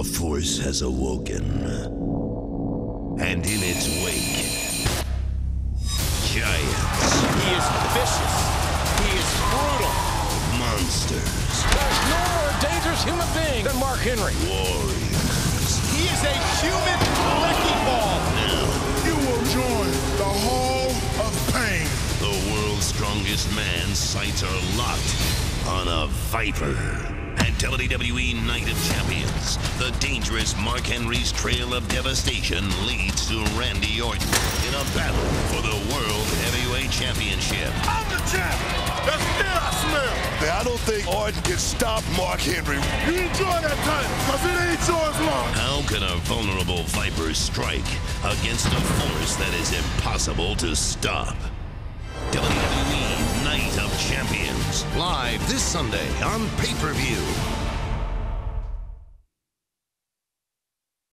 A force has awoken. And in its wake, giants, He is vicious. He is brutal. monsters, There's no more dangerous human being than Mark Henry. warriors. He is a human wrecking ball. Now, You will join the Hall of Pain. the world's strongest man's sights are locked on a Viper. At WWE Night of Champions, the dangerous Mark Henry's trail of devastation leads to Randy Orton in a battle for the World Heavyweight Championship. I'm the champ. That's it I smell. Now, I don't think Orton can stop Mark Henry. You enjoy that title, because it ain't yours long. How can a vulnerable Viper strike against a force that is impossible to stop? Live this Sunday on pay-per-view.